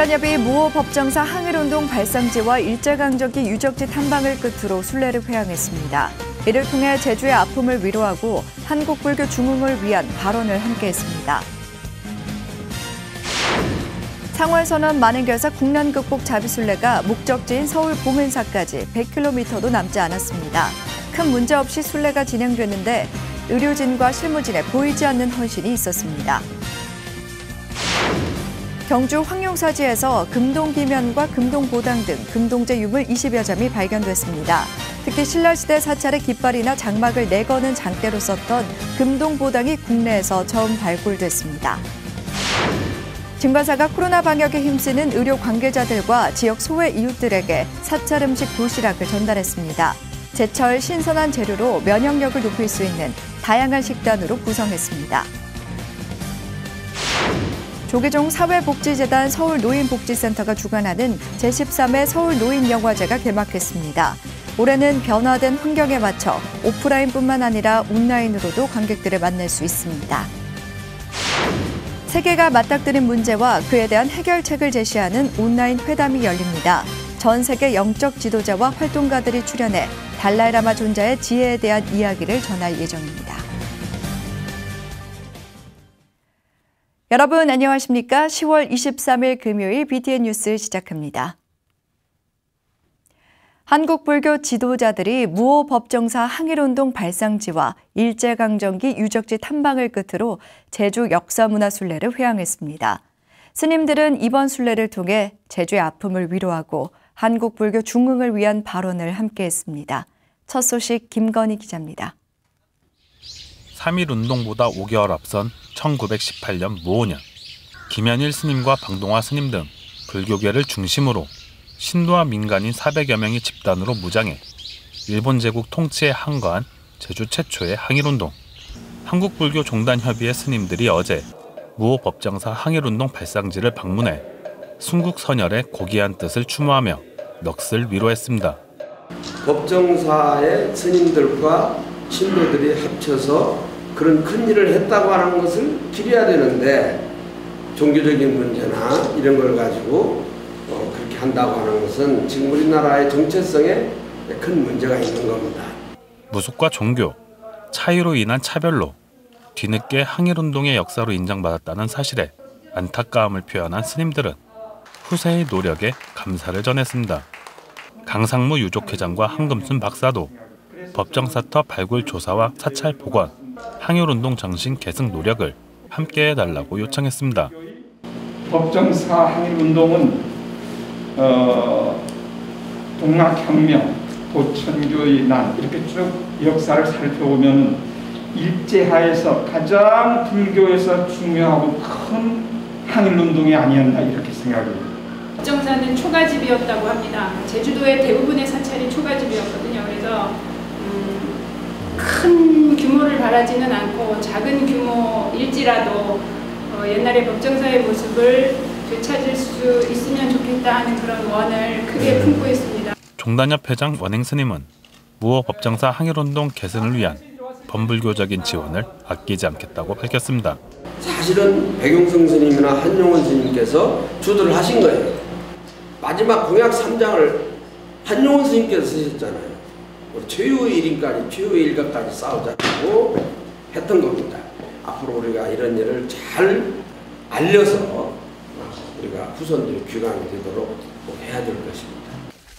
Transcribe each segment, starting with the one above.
종단협이 무호 법정사 항일운동 발상지와 일제강점기 유적지 탐방을 끝으로 순례를 회항했습니다. 이를 통해 제주의 아픔을 위로하고 한국불교 중흥을 위한 발언을 함께했습니다. 상월선언 만행결사 국난 극복 자비순례가 목적지인 서울 봉은사까지 100km도 남지 않았습니다. 큰 문제 없이 순례가 진행됐는데 의료진과 실무진에 보이지 않는 헌신이 있었습니다. 경주 황룡사지에서 금동기면과 금동보당 등 금동제 유물 20여 점이 발견됐습니다. 특히 신라시대 사찰의 깃발이나 장막을 내거는 장대로 썼던 금동보당이 국내에서 처음 발굴됐습니다. 증관사가 코로나 방역에 힘쓰는 의료 관계자들과 지역 소외 이웃들에게 사찰 음식 도시락을 전달했습니다. 제철 신선한 재료로 면역력을 높일 수 있는 다양한 식단으로 구성했습니다. 조계종 사회복지재단 서울노인복지센터가 주관하는 제13회 서울노인영화제가 개막했습니다. 올해는 변화된 환경에 맞춰 오프라인뿐만 아니라 온라인으로도 관객들을 만날 수 있습니다. 세계가 맞닥뜨린 문제와 그에 대한 해결책을 제시하는 온라인 회담이 열립니다. 전 세계 영적 지도자와 활동가들이 출연해 달라이라마 존자의 지혜에 대한 이야기를 전할 예정입니다. 여러분 안녕하십니까? 10월 23일 금요일 BTN 뉴스 시작합니다. 한국 불교 지도자들이 무호 법정사 항일운동 발상지와 일제강점기 유적지 탐방을 끝으로 제주 역사문화순례를 회항했습니다. 스님들은 이번 순례를 통해 제주의 아픔을 위로하고 한국 불교 중흥을 위한 발언을 함께했습니다. 첫 소식 김건희 기자입니다. 3.1 운동보다 5개월 앞선 1918년 무오년 김현일 스님과 방동화 스님 등 불교계를 중심으로 신도와 민간인 400여 명이 집단으로 무장해 일본 제국 통치에 항거한 제주 최초의 항일운동 한국불교 종단협의회 스님들이 어제 무호 법정사 항일운동 발상지를 방문해 순국 선열의 고귀한 뜻을 추모하며 넋을 위로했습니다. 법정사의 스님들과 신도들이 합쳐서 그런 큰 일을 했다고 하는 것을 기려야 되는데 종교적인 문제나 이런 걸 가지고 어, 그렇게 한다고 하는 것은 지금 우리나라의 정체성에 큰 문제가 있는 겁니다. 무속과 종교, 차이로 인한 차별로 뒤늦게 항일운동의 역사로 인정받았다는 사실에 안타까움을 표현한 스님들은 후세의 노력에 감사를 전했습니다. 강상무 유족회장과 한금순 박사도 법정사터 발굴 조사와 사찰 복원, 항일운동 정신 계승 노력을 함께 해달라고 요청했습니다. 법정사 항일운동은 어, 동학혁명, 도천교의 난 이렇게 쭉 역사를 살펴보면 일제하에서 가장 불교에서 중요하고 큰 항일운동이 아니었나 이렇게 생각합니다. 법정사는 초가집이었다고 합니다. 제주도의 대부분의 사찰이 초가집이었거든요. 그래서 큰 규모를 바라지는 않고 작은 규모일지라도 어, 옛날의 법정사의 모습을 되찾을 수 있으면 좋겠다 하는 그런 원을 크게 네. 품고 있습니다. 종단협 회장 원행 스님은 무호 법정사 항일운동 개선을 위한 범불교적인 지원을 아끼지 않겠다고 밝혔습니다. 사실은 백용성 스님이나 한용원 스님께서 주도를 하신 거예요. 마지막 공약 3장을 한용원 스님께서 쓰셨잖아요. 최후의 일인까지 최후의 일각까지 싸우자고 했던 겁니다. 앞으로 우리가 이런 일을 잘 알려서 우리가 후손들이 귀감이 되도록 해야 될 것입니다.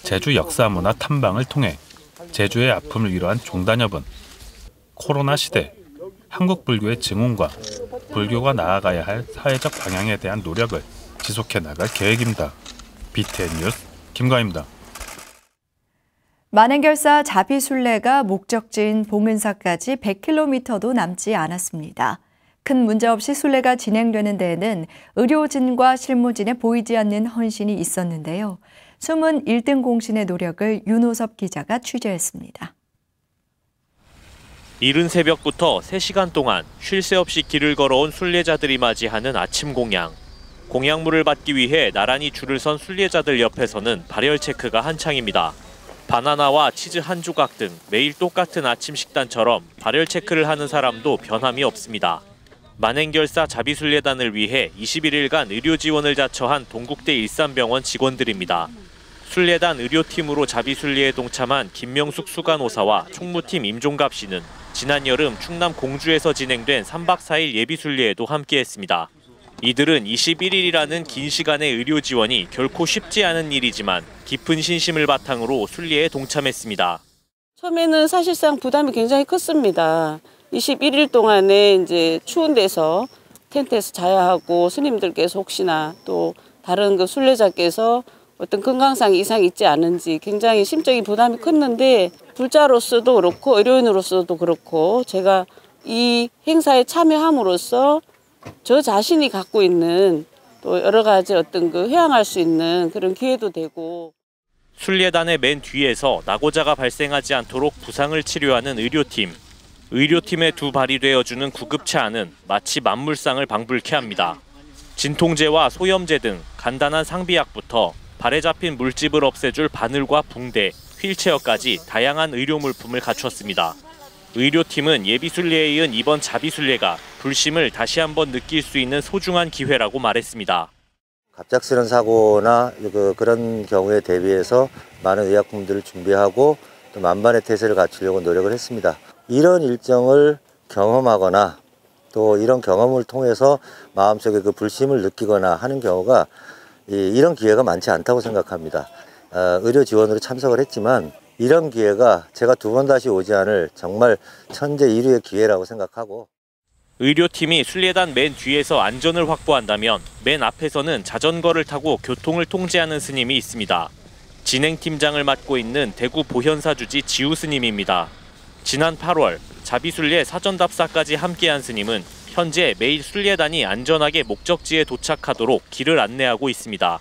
제주 역사문화 탐방을 통해 제주의 아픔을 위로한 종단협은 코로나 시대 한국 불교의 증언과 불교가 나아가야 할 사회적 방향에 대한 노력을 지속해 나갈 계획입니다. BTN 뉴스 김가입니다. 만행결사 자비순례가 목적지인 봉은사까지 100km도 남지 않았습니다. 큰 문제 없이 순례가 진행되는 데에는 의료진과 실무진에 보이지 않는 헌신이 있었는데요. 숨은 1등 공신의 노력을 윤호섭 기자가 취재했습니다. 이른 새벽부터 3시간 동안 쉴 새 없이 길을 걸어온 순례자들이 맞이하는 아침 공양. 공양물을 받기 위해 나란히 줄을 선 순례자들 옆에서는 발열 체크가 한창입니다. 바나나와 치즈 한 조각 등 매일 똑같은 아침 식단처럼 발열 체크를 하는 사람도 변함이 없습니다. 만행결사 자비순례단을 위해 21일간 의료 지원을 자처한 동국대 일산병원 직원들입니다. 순례단 의료팀으로 자비순례에 동참한 김명숙 수간호사와 총무팀 임종갑 씨는 지난 여름 충남 공주에서 진행된 3박 4일 예비순례에도 함께했습니다. 이들은 21일이라는 긴 시간의 의료 지원이 결코 쉽지 않은 일이지만 깊은 신심을 바탕으로 순례에 동참했습니다. 처음에는 사실상 부담이 굉장히 컸습니다. 21일 동안에 이제 추운 데서 텐트에서 자야 하고 스님들께서 혹시나 또 다른 그 순례자께서 어떤 건강상 이상이 있지 않은지 굉장히 심적인 부담이 컸는데 불자로서도 그렇고 의료인으로서도 그렇고 제가 이 행사에 참여함으로써 저 자신이 갖고 있는 또 여러 가지 어떤 그 회항할 수 있는 그런 기회도 되고 순례단의 맨 뒤에서 낙오자가 발생하지 않도록 부상을 치료하는 의료팀. 의료팀의 두 발이 되어주는 구급차 안은 마치 만물상을 방불케 합니다. 진통제와 소염제 등 간단한 상비약부터 발에 잡힌 물집을 없애줄 바늘과 붕대, 휠체어까지 다양한 의료 물품을 갖췄습니다. 의료팀은 예비순례에 이은 이번 자비순례가 불심을 다시 한번 느낄 수 있는 소중한 기회라고 말했습니다. 갑작스런 사고나 그 그런 경우에 대비해서 많은 의약품들을 준비하고 또 만반의 태세를 갖추려고 노력을 했습니다. 이런 일정을 경험하거나 또 이런 경험을 통해서 마음속에 그 불심을 느끼거나 하는 경우가 이런 기회가 많지 않다고 생각합니다. 어, 의료 지원으로 참석을 했지만 이런 기회가 제가 두 번 다시 오지 않을 정말 천재 일류의 기회라고 생각하고 의료팀이 순례단 맨 뒤에서 안전을 확보한다면 맨 앞에서는 자전거를 타고 교통을 통제하는 스님이 있습니다. 진행팀장을 맡고 있는 대구 보현사 주지 지우 스님입니다. 지난 8월 자비순례 사전답사까지 함께한 스님은 현재 매일 순례단이 안전하게 목적지에 도착하도록 길을 안내하고 있습니다.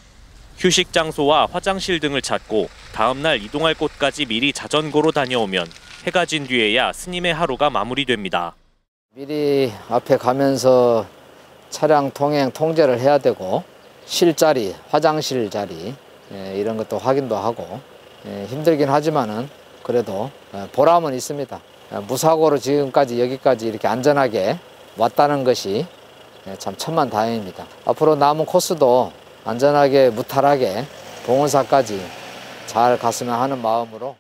휴식 장소와 화장실 등을 찾고 다음날 이동할 곳까지 미리 자전거로 다녀오면 해가 진 뒤에야 스님의 하루가 마무리됩니다. 미리 앞에 가면서 차량 통행 통제를 해야 되고 실자리, 화장실 자리 예, 이런 것도 확인도 하고 예, 힘들긴 하지만은 그래도 예, 보람은 있습니다. 무사고로 지금까지 여기까지 이렇게 안전하게 왔다는 것이 참 천만다행입니다. 앞으로 남은 코스도 안전하게 무탈하게 봉은사까지 잘 갔으면 하는 마음으로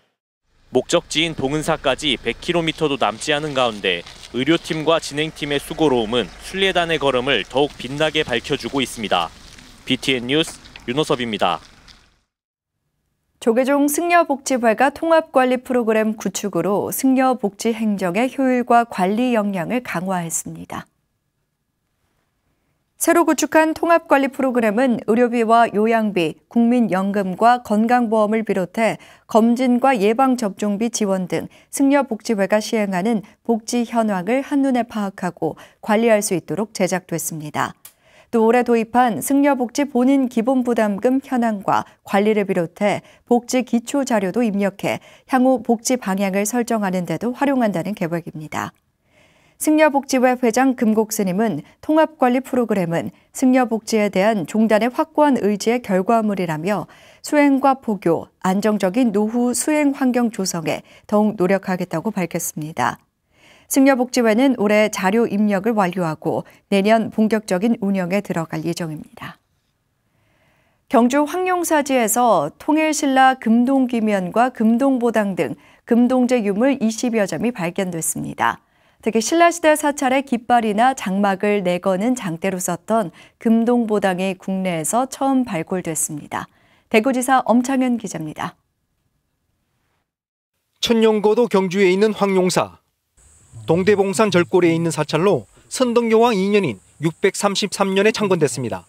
목적지인 봉은사까지 100km도 남지 않은 가운데 의료팀과 진행팀의 수고로움은 순례단의 걸음을 더욱 빛나게 밝혀주고 있습니다. BTN 뉴스 윤호섭입니다. 조계종 승려복지회가 통합관리 프로그램 구축으로 승려복지 행정의 효율과 관리 역량을 강화했습니다. 새로 구축한 통합관리 프로그램은 의료비와 요양비, 국민연금과 건강보험을 비롯해 검진과 예방접종비 지원 등 승려복지회가 시행하는 복지 현황을 한눈에 파악하고 관리할 수 있도록 제작됐습니다. 또 올해 도입한 승려복지 본인 기본부담금 현황과 관리를 비롯해 복지 기초 자료도 입력해 향후 복지 방향을 설정하는 데도 활용한다는 계획입니다. 승려복지회 회장 금곡스님은 통합관리 프로그램은 승려복지에 대한 종단의 확고한 의지의 결과물이라며 수행과 포교, 안정적인 노후 수행 환경 조성에 더욱 노력하겠다고 밝혔습니다. 승려복지회는 올해 자료 입력을 완료하고 내년 본격적인 운영에 들어갈 예정입니다. 경주 황룡사지에서 통일신라 금동기면과 금동보당 등 금동제 유물 20여 점이 발견됐습니다. 특히 신라시대 사찰의 깃발이나 장막을 내거는 장대로 썼던 금동보당이 국내에서 처음 발굴됐습니다. 대구지사 엄창현 기자입니다. 천년고도 경주에 있는 황룡사. 동대봉산 절골에 있는 사찰로 선덕여왕 2년인 633년에 창건됐습니다.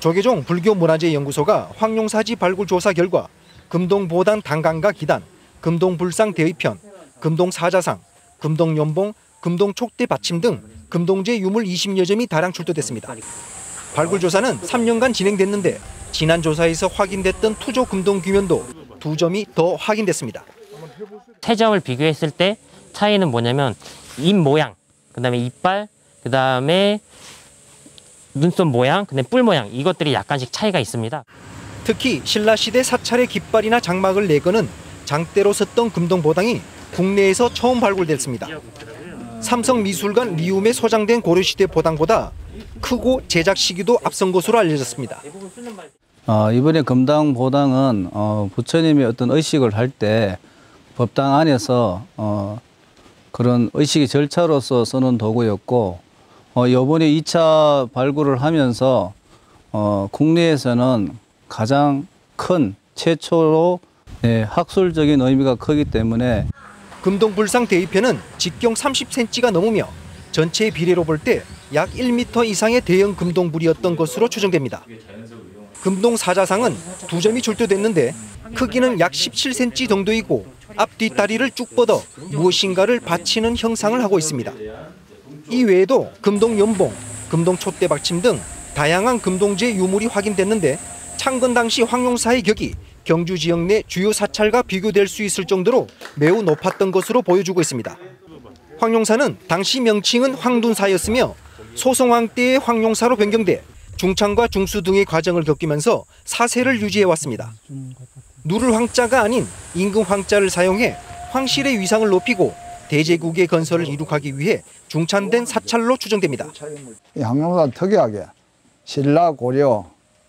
조계종 불교문화재연구소가 황룡사지 발굴 조사 결과 금동보당 단강가 기단, 금동불상 대의편, 금동사자상, 금동연봉, 금동촉대 받침 등 금동제 유물 20여 점이 다량 출토됐습니다. 발굴 조사는 3년간 진행됐는데 지난 조사에서 확인됐던 투조 금동 규면도 두 점이 더 확인됐습니다. 세 점을 비교했을 때 차이는 뭐냐면 입 모양, 그다음에 이빨, 그다음에 눈썹 모양, 그다음에 뿔 모양 이것들이 약간씩 차이가 있습니다. 특히 신라 시대 사찰의 깃발이나 장막을 내거는 장대로 썼던 금동 보당이 국내에서 처음 발굴됐습니다. 삼성미술관 리움에 소장된 고려시대 보당보다 크고 제작 시기도 앞선 것으로 알려졌습니다. 어, 이번에 금당 보당은 어, 부처님의 어떤 의식을 할 때 법당 안에서 어, 그런 의식의 절차로서 쓰는 도구였고 어, 이번에 2차 발굴을 하면서 어, 국내에서는 가장 큰 최초로 예, 학술적인 의미가 크기 때문에 금동불상 대위편은 직경 30cm가 넘으며 전체 비례로 볼 때 약 1m 이상의 대형 금동불이었던 것으로 추정됩니다. 금동 사자상은 두 점이 출토됐는데 크기는 약 17cm 정도이고 앞 뒷다리를 쭉 뻗어 무엇인가를 받치는 형상을 하고 있습니다. 이 외에도 금동 연봉, 금동 촛대 받침 등 다양한 금동제 유물이 확인됐는데 창건 당시 황용사의 격이 경주 지역 내 주요 사찰과 비교될 수 있을 정도로 매우 높았던 것으로 보여주고 있습니다. 황용사는 당시 명칭은 황둔사였으며 소송왕 때의 황용사로 변경돼 중창과 중수 등의 과정을 겪으면서 사세를 유지해 왔습니다. 누를 황자가 아닌 임금 황자를 사용해 황실의 위상을 높이고 대제국의 건설을 이룩하기 위해 중찬된 사찰로 추정됩니다. 이 항명사 특이하게 신라, 고려,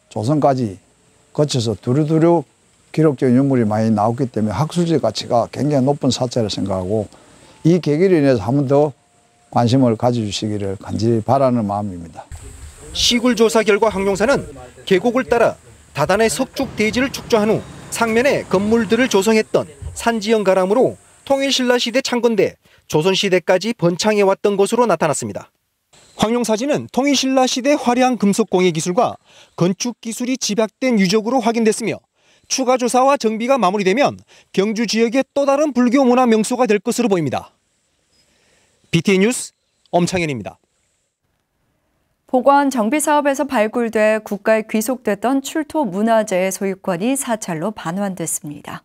조선까지 거쳐서 두루두루 기록적인 유물이 많이 나왔기 때문에 학술적 가치가 굉장히 높은 사찰을 생각하고 이 계기로 인해서 한 번 더 관심을 가져주시기를 간절히 바라는 마음입니다. 시굴 조사 결과 황용사는 계곡을 따라 다단의 석축 대지를 축조한 후 상면에 건물들을 조성했던 산지형 가람으로 통일신라 시대 창건돼 조선시대까지 번창해 왔던 것으로 나타났습니다. 황용사지는 통일신라 시대 화려한 금속 공예 기술과 건축 기술이 집약된 유적으로 확인됐으며 추가 조사와 정비가 마무리되면 경주 지역의 또 다른 불교 문화 명소가 될 것으로 보입니다. BTN 뉴스 엄창현입니다. 보건 정비 사업에서 발굴돼 국가에 귀속됐던 출토 문화재의 소유권이 사찰로 반환됐습니다.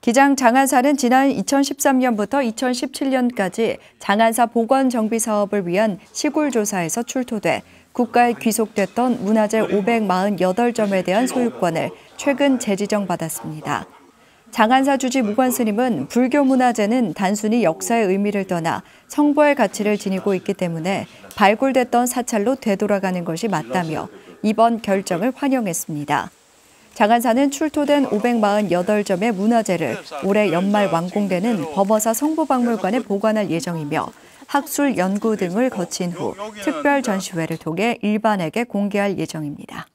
기장 장안사는 지난 2013년부터 2017년까지 장안사 보건 정비 사업을 위한 시굴 조사에서 출토돼 국가에 귀속됐던 문화재 548점에 대한 소유권을 최근 재지정 받았습니다. 장안사 주지 무관 스님은 불교 문화재는 단순히 역사의 의미를 떠나 성보의 가치를 지니고 있기 때문에 발굴됐던 사찰로 되돌아가는 것이 맞다며 이번 결정을 환영했습니다. 장안사는 출토된 548점의 문화재를 올해 연말 완공되는 범어사 성보박물관에 보관할 예정이며 학술 연구 등을 거친 후 특별 전시회를 통해 일반에게 공개할 예정입니다.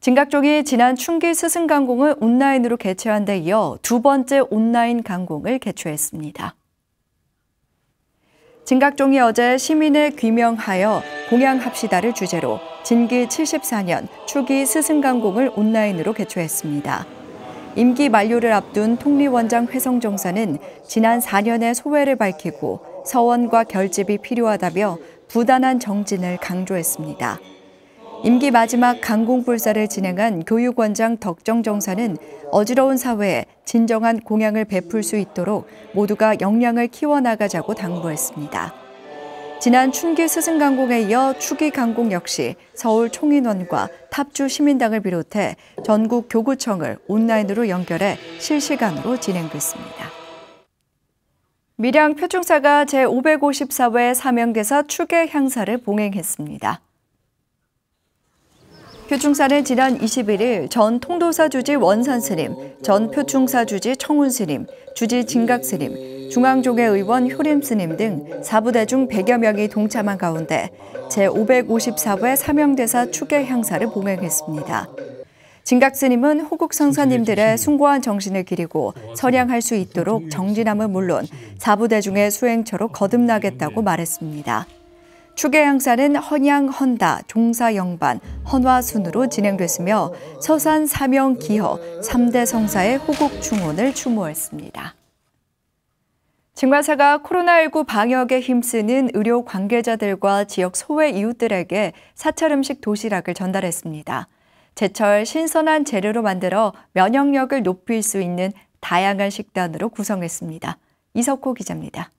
진각종이 지난 춘기 스승 강공을 온라인으로 개최한 데 이어 두 번째 온라인 강공을 개최했습니다. 진각종이 어제 시민을 귀명하여 공양합시다를 주제로 진기 74년 추기 스승 강공을 온라인으로 개최했습니다. 임기 만료를 앞둔 통리원장 회성정사는 지난 4년의 소회를 밝히고 서원과 결집이 필요하다며 부단한 정진을 강조했습니다. 임기 마지막 강공불사를 진행한 교육원장 덕정 정사는 어지러운 사회에 진정한 공양을 베풀 수 있도록 모두가 역량을 키워나가자고 당부했습니다. 지난 춘기 스승강공에 이어 추기강공 역시 서울 총인원과 탑주 시민당을 비롯해 전국 교구청을 온라인으로 연결해 실시간으로 진행됐습니다. 밀양 표충사가 제554회 사명대사 추계 향사를 봉행했습니다. 표충사는 지난 21일 전 통도사 주지 원산 스님, 전 표충사 주지 청운 스님, 주지 진각 스님, 중앙종회 의원 효림 스님 등 사부대 중 100여 명이 동참한 가운데 제554회 사명대사 추계 향사를 봉행했습니다. 진각 스님은 호국 성사님들의 숭고한 정신을 기리고 선양할 수 있도록 정진함은 물론 사부대 중의 수행처로 거듭나겠다고 말했습니다. 추계 향사는 헌양, 헌다, 종사 영반, 헌화 순으로 진행됐으며 서산 사명 기허 3대 성사의 호국 충원을 추모했습니다. 증관사가 코로나19 방역에 힘쓰는 의료 관계자들과 지역 소외 이웃들에게 사찰 음식 도시락을 전달했습니다. 제철 신선한 재료로 만들어 면역력을 높일 수 있는 다양한 식단으로 구성했습니다. 이석호 기자입니다.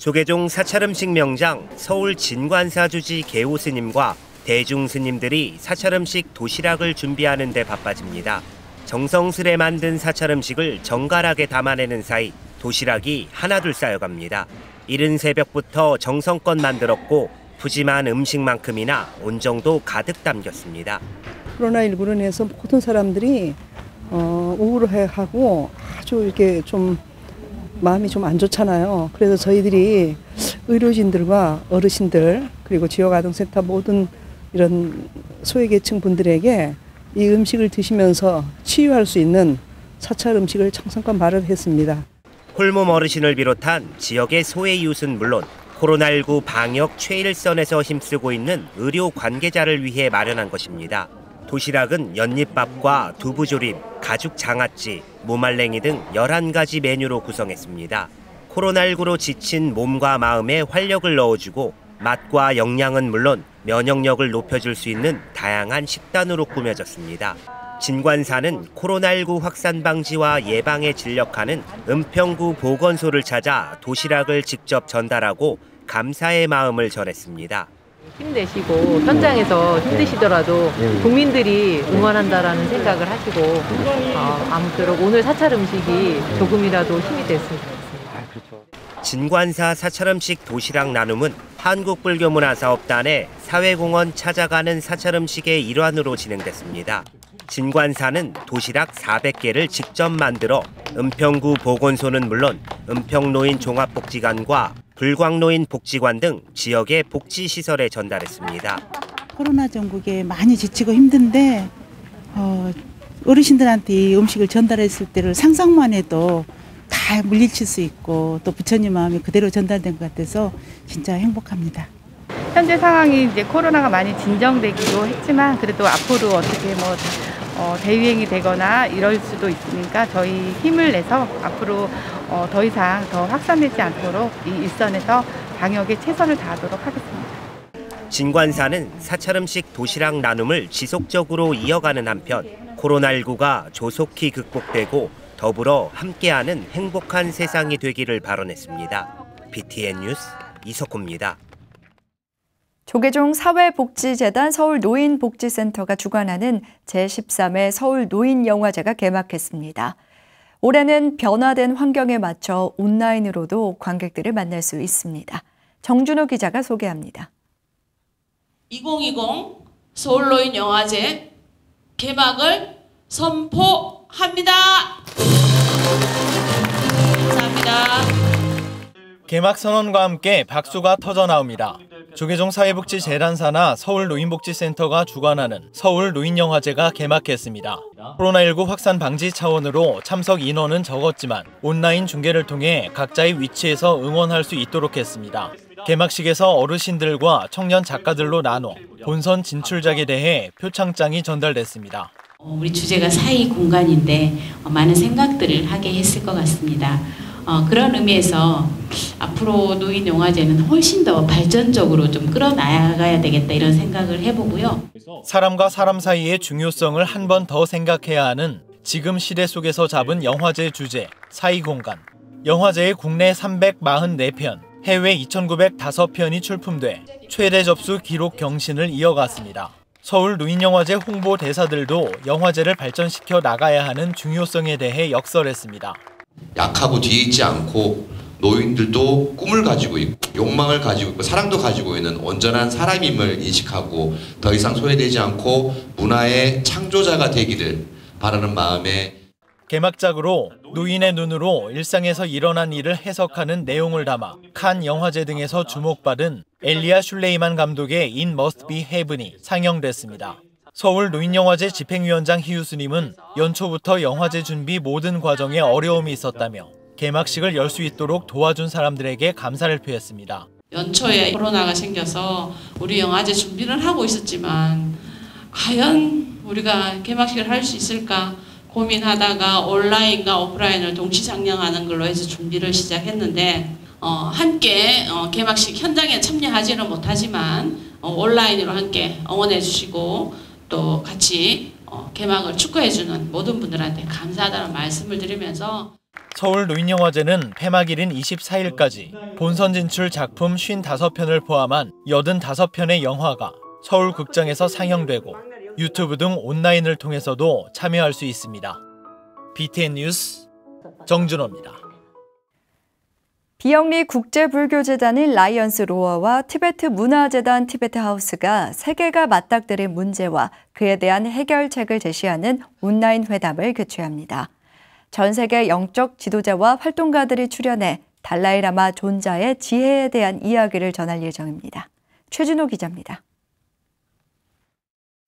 조계종 사찰음식 명장 서울 진관사 주지 개호 스님과 대중 스님들이 사찰음식 도시락을 준비하는 데 바빠집니다. 정성스레 만든 사찰 음식을 정갈하게 담아내는 사이 도시락이 하나둘 쌓여갑니다. 이른 새벽부터 정성껏 만들었고 푸짐한 음식만큼이나 온정도 가득 담겼습니다. 코로나19로 인해서 모든 사람들이 어, 우울해하고 아주 이렇게 좀 마음이 좀 안 좋잖아요. 그래서 저희들이 의료진들과 어르신들 그리고 지역 아동센터 모든 이런 소외계층 분들에게 이 음식을 드시면서 치유할 수 있는 사찰 음식을 정성껏 마련했습니다. 홀몸 어르신을 비롯한 지역의 소외 이웃은 물론 코로나19 방역 최일선에서 힘쓰고 있는 의료 관계자를 위해 마련한 것입니다. 도시락은 연잎밥과 두부조림, 가죽 장아찌, 무말랭이 등 11가지 메뉴로 구성했습니다. 코로나19로 지친 몸과 마음에 활력을 넣어주고 맛과 영양은 물론 면역력을 높여줄 수 있는 다양한 식단으로 꾸며졌습니다. 진관사는 코로나19 확산 방지와 예방에 진력하는 은평구 보건소를 찾아 도시락을 직접 전달하고 감사의 마음을 전했습니다. 힘내시고 현장에서 힘드시더라도 국민들이 응원한다라는 생각을 하시고 어, 아무쪼록 오늘 사찰 음식이 조금이라도 힘이 됐으면 좋겠습니다. 진관사 사찰음식 도시락 나눔은 한국불교문화사업단의 사회공헌 찾아가는 사찰음식의 일환으로 진행됐습니다. 진관사는 도시락 400개를 직접 만들어 은평구 보건소는 물론 은평노인 종합복지관과 불광노인 복지관 등 지역의 복지시설에 전달했습니다. 코로나 전국에 많이 지치고 힘든데 어, 어르신들한테 이 음식을 전달했을 때를 상상만 해도 다 물리칠 수 있고 또 부처님 마음이 그대로 전달된 것 같아서 진짜 행복합니다. 현재 상황이 이제 코로나가 많이 진정되기도 했지만 그래도 앞으로 어떻게 뭐 어, 대유행이 되거나 이럴 수도 있으니까 저희 힘을 내서 앞으로 어, 더 이상 더 확산되지 않도록 이 일선에서 방역에 최선을 다하도록 하겠습니다. 진관사는 사찰음식 도시락 나눔을 지속적으로 이어가는 한편 코로나19가 조속히 극복되고 더불어 함께하는 행복한 세상이 되기를 바라냈습니다. BTN 뉴스 이석호입니다. 조계종 사회복지재단 서울 노인복지센터가 주관하는 제13회 서울 노인영화제가 개막했습니다. 올해는 변화된 환경에 맞춰 온라인으로도 관객들을 만날 수 있습니다. 정준호 기자가 소개합니다. 2020 서울 노인 영화제 개막을 선포합니다. 감사합니다. 개막 선언과 함께 박수가 터져 나옵니다. 조계종 사회복지재단사나 서울노인복지센터가 주관하는 서울노인영화제가 개막했습니다. 코로나19 확산 방지 차원으로 참석 인원은 적었지만 온라인 중계를 통해 각자의 위치에서 응원할 수 있도록 했습니다. 개막식에서 어르신들과 청년 작가들로 나눠 본선 진출작에 대해 표창장이 전달됐습니다. 우리 주제가 사이 공간인데 많은 생각들을 하게 했을 것 같습니다. 어, 그런 의미에서 앞으로 노인 영화제는 훨씬 더 발전적으로 좀 끌어나가야 되겠다 이런 생각을 해보고요. 사람과 사람 사이의 중요성을 한 번 더 생각해야 하는 지금 시대 속에서 잡은 영화제 주제 사이 공간. 영화제의 국내 344편, 해외 2,905편이 출품돼 최대 접수 기록 경신을 이어갔습니다. 서울 노인영화제 홍보 대사들도 영화제를 발전시켜 나가야 하는 중요성에 대해 역설했습니다. 약하고 뒤에 있지 않고 노인들도 꿈을 가지고 있고 욕망을 가지고 있고 사랑도 가지고 있는 온전한 사람임을 인식하고 더 이상 소외되지 않고 문화의 창조자가 되기를 바라는 마음에 개막작으로 노인의 눈으로 일상에서 일어난 일을 해석하는 내용을 담아 칸 영화제 등에서 주목받은 엘리아 슐레이만 감독의 In Must Be Heaven이 상영됐습니다. 서울 노인영화제 집행위원장 희우스님은 연초부터 영화제 준비 모든 과정에 어려움이 있었다며 개막식을 열 수 있도록 도와준 사람들에게 감사를 표했습니다. 연초에 코로나가 생겨서 우리 영화제 준비를 하고 있었지만 과연 우리가 개막식을 할 수 있을까 고민하다가 온라인과 오프라인을 동시 상영하는 걸로 해서 준비를 시작했는데 어, 함께 어, 개막식 현장에 참여하지는 못하지만 어, 온라인으로 함께 응원해 주시고 또 같이 어, 개막을 축하해주는 모든 분들한테 감사하다는 말씀을 드리면서 서울 노인영화제는 폐막일인 24일까지 본선 진출 작품 55편을 포함한 85편의 영화가 서울 극장에서 상영되고 유튜브 등 온라인을 통해서도 참여할 수 있습니다. BTN 뉴스 정준호입니다. 비영리 국제불교재단인 라이언스 로어와 티베트 문화재단 티베트 하우스가 세계가 맞닥뜨린 문제와 그에 대한 해결책을 제시하는 온라인 회담을 개최합니다. 전 세계 영적 지도자와 활동가들이 출연해 달라이라마 존자의 지혜에 대한 이야기를 전할 예정입니다. 최준호 기자입니다.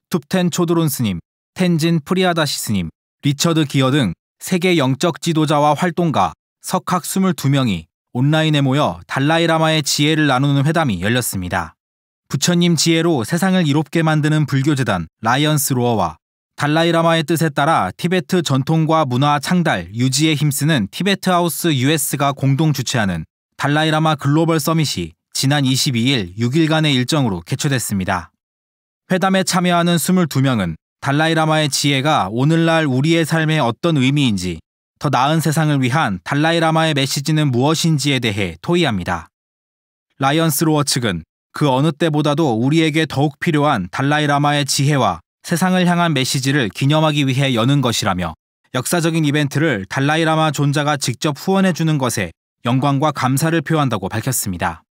툭텐 초드론 스님, 텐진 프리아다시 스님, 리처드 기어 등 세계 영적 지도자와 활동가, 석학 22명이 온라인에 모여 달라이라마의 지혜를 나누는 회담이 열렸습니다. 부처님 지혜로 세상을 이롭게 만드는 불교재단 라이언스 로어와 달라이라마의 뜻에 따라 티베트 전통과 문화 창달, 유지에 힘쓰는 티베트 하우스 US가 공동 주최하는 달라이라마 글로벌 서밋이 지난 22일 6일간의 일정으로 개최됐습니다. 회담에 참여하는 22명은 달라이라마의 지혜가 오늘날 우리의 삶에 어떤 의미인지 더 나은 세상을 위한 달라이라마의 메시지는 무엇인지에 대해 토의합니다. 라이언스 로어 측은 그 어느 때보다도 우리에게 더욱 필요한 달라이라마의 지혜와 세상을 향한 메시지를 기념하기 위해 여는 것이라며 역사적인 이벤트를 달라이라마 존자가 직접 후원해주는 것에 영광과 감사를 표한다고 밝혔습니다.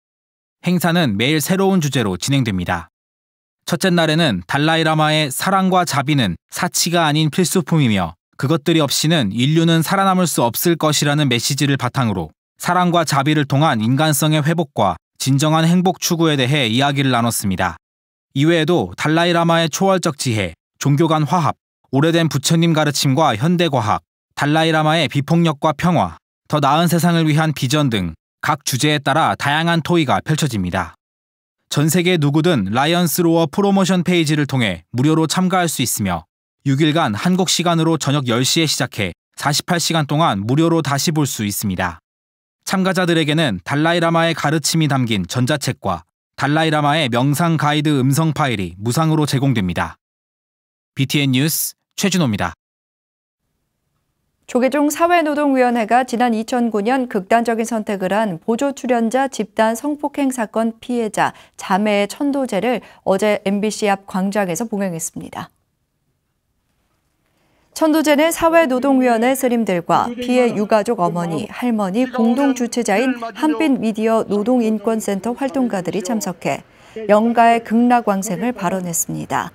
행사는 매일 새로운 주제로 진행됩니다. 첫째 날에는 달라이라마의 사랑과 자비는 사치가 아닌 필수품이며 그것들이 없이는 인류는 살아남을 수 없을 것이라는 메시지를 바탕으로 사랑과 자비를 통한 인간성의 회복과 진정한 행복 추구에 대해 이야기를 나눴습니다. 이외에도 달라이라마의 초월적 지혜, 종교 간 화합, 오래된 부처님 가르침과 현대 과학, 달라이라마의 비폭력과 평화, 더 나은 세상을 위한 비전 등 각 주제에 따라 다양한 토의가 펼쳐집니다. 전 세계 누구든 라이언스 로어 프로모션 페이지를 통해 무료로 참가할 수 있으며 6일간 한국 시간으로 저녁 10시에 시작해 48시간 동안 무료로 다시 볼 수 있습니다. 참가자들에게는 달라이라마의 가르침이 담긴 전자책과 달라이라마의 명상 가이드 음성 파일이 무상으로 제공됩니다. BTN 뉴스 최준호입니다. 조계종 사회노동위원회가 지난 2009년 극단적인 선택을 한 보조 출연자 집단 성폭행 사건 피해자 자매의 천도제를 어제 MBC 앞 광장에서 봉행했습니다. 천도제는 사회노동위원회 스님들과 피해 유가족 어머니, 할머니 공동 주최자인 한빛 미디어 노동인권센터 활동가들이 참석해 영가의 극락왕생을 발언했습니다.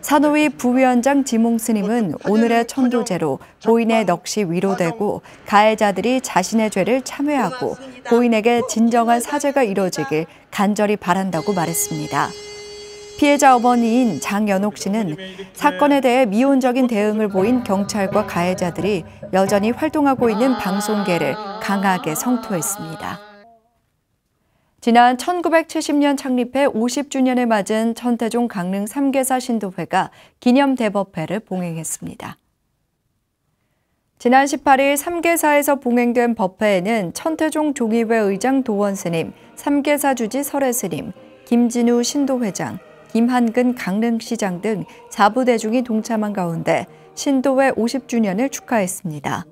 산호위 부위원장 지몽 스님은 오늘의 천도제로 고인의 넋이 위로되고 가해자들이 자신의 죄를 참회하고 고인에게 진정한 사죄가 이뤄지길 간절히 바란다고 말했습니다. 피해자 어머니인 장연옥 씨는 사건에 대해 미온적인 대응을 보인 경찰과 가해자들이 여전히 활동하고 있는 방송계를 강하게 성토했습니다. 지난 1970년 창립해 50주년을 맞은 천태종 강릉 삼계사 신도회가 기념 대법회를 봉행했습니다. 지난 18일 삼계사에서 봉행된 법회에는 천태종 종의회 의장 도원 스님, 삼계사 주지 설해 스님, 김진우 신도회장, 김한근 강릉시장 등 자부대중이 동참한 가운데 신도회 50주년을 축하했습니다.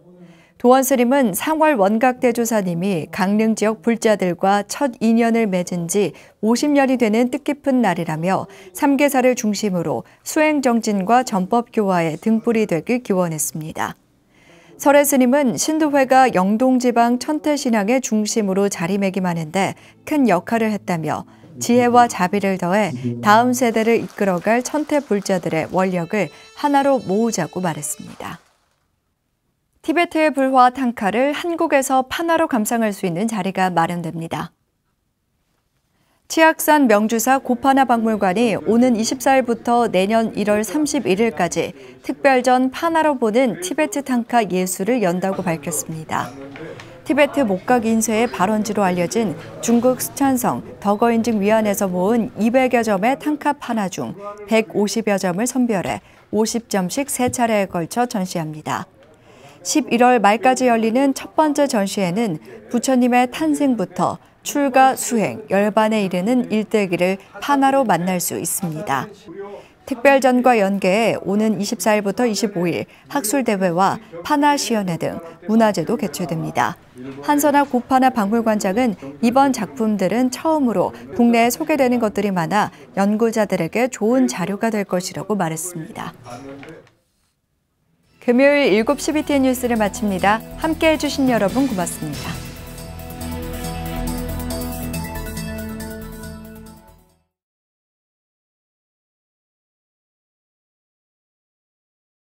도원 스님은 상월 원각대조사님이 강릉 지역 불자들과 첫 인연을 맺은 지 50년이 되는 뜻깊은 날이라며 삼계사를 중심으로 수행정진과 전법교화에 등불이 되길 기원했습니다. 설해 스님은 신도회가 영동지방 천태신앙의 중심으로 자리매김하는데 큰 역할을 했다며 지혜와 자비를 더해 다음 세대를 이끌어갈 천태 불자들의 원력을 하나로 모으자고 말했습니다. 티베트의 불화 탕카를 한국에서 판화로 감상할 수 있는 자리가 마련됩니다. 치악산 명주사 고파나 박물관이 오는 24일부터 내년 1월 31일까지 특별전 파나로 보는 티베트 탕카 예술을 연다고 밝혔습니다. 티베트 목각 인쇄의 발원지로 알려진 중국 스촨성 덕어인증 위원회에서 모은 200여 점의 탕카 파나 중 150여 점을 선별해 50점씩 세 차례에 걸쳐 전시합니다. 11월 말까지 열리는 첫 번째 전시회는 부처님의 탄생부터 출가 수행, 열반에 이르는 일대기를 파나로 만날 수 있습니다. 특별전과 연계해 오는 24일부터 25일 학술대회와 파나시연회 등 문화제도 개최됩니다. 한선아 고파나 박물관장은 이번 작품들은 처음으로 국내에 소개되는 것들이 많아 연구자들에게 좋은 자료가 될 것이라고 말했습니다. 금요일 7시 BTN 뉴스를 마칩니다. 함께해 주신 여러분 고맙습니다.